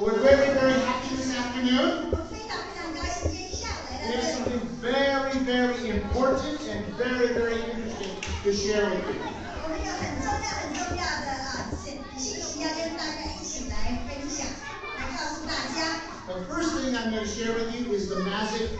We're very, very happy this afternoon. We have something very, very important and very, very interesting to share with you. The first thing I'm going to share with you is the magic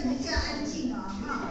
你们家安静啊，哈。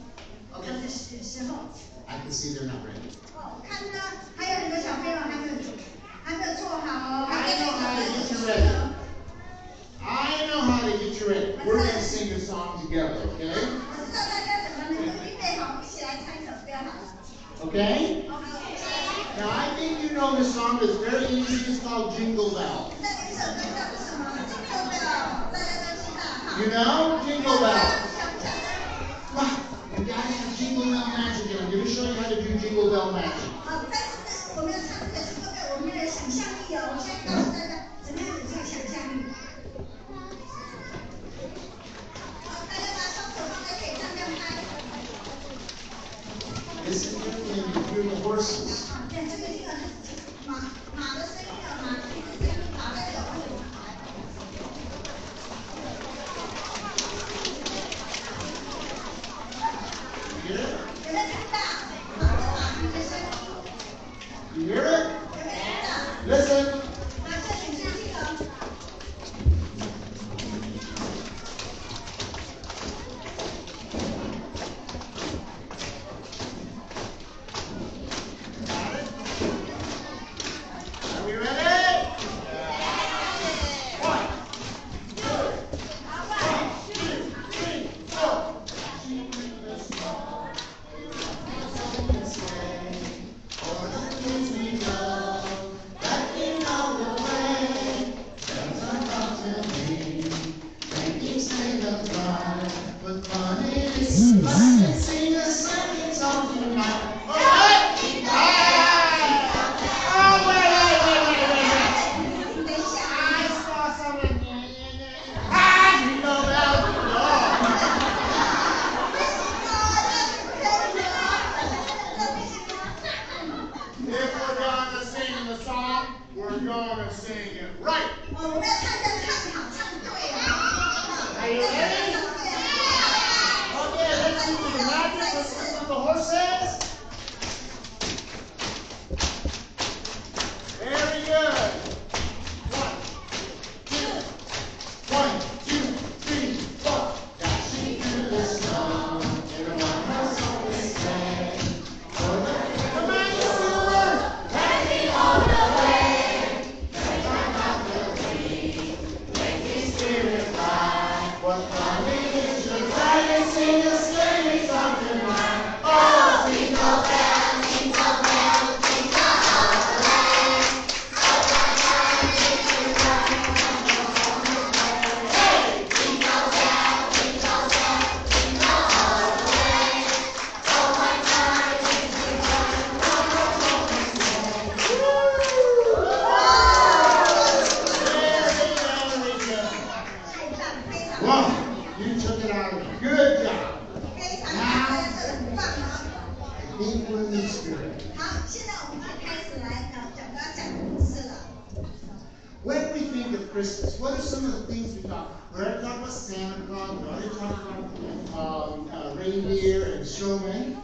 I can see they're not ready. I know how to get you ready. I know how to get you ready. We're going to sing a song together, okay? Okay? Now, I think you know this song. It's very easy. It's called Jingle Bell. You know? Jingle Bell. Listen carefully hear the horses. You hear it? Listen. saying it right. When we think of Christmas, what are some of the things we talk? We're talking about Santa Claus. We already talking about um, uh, reindeer and snowmen.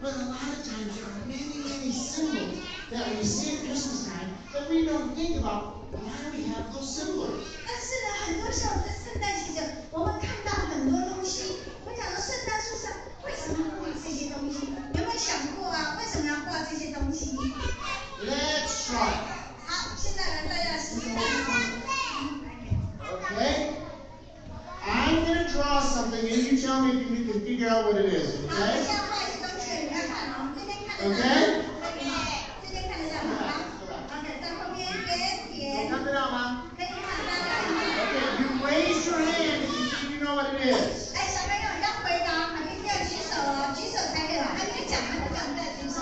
But a lot of times there are many, many symbols that we see at Christmas time that we don't think about why we have those symbols. 但是我们看到很多东西。我讲到圣诞树上为什么要挂这些东西？有没有想过啊？为什么要挂这些东西？Let's try. 好，现在来大家试试看。Okay? I'm to draw something and you tell me if you can figure out what it is, 好，我 okay? 现在画一些东西，你要看看得到 Okay 这边看得到吗？OK，在后边点点，看得到吗？可以看大家看。Okay, you raise your hand if you think 哎，小朋友要回答，你一定要举手哦，举手才可以。还没讲，还没讲，再举手。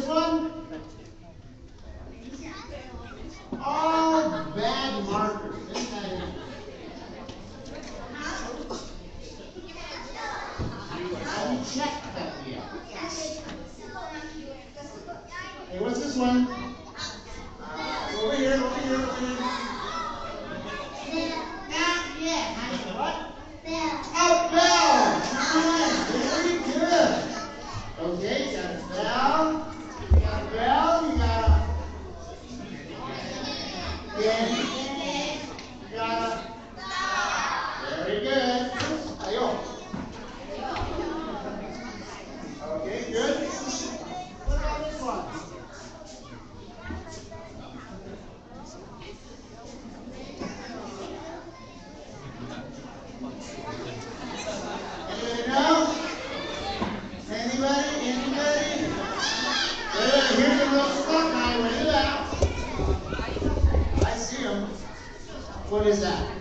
this one? All bad markers. Uncheck that yet. Hey, what's this one? Uh, over here, over here, over here. Not yet, honey. Bell. Oh, bell! Very good. Okay, got a bell. What is that?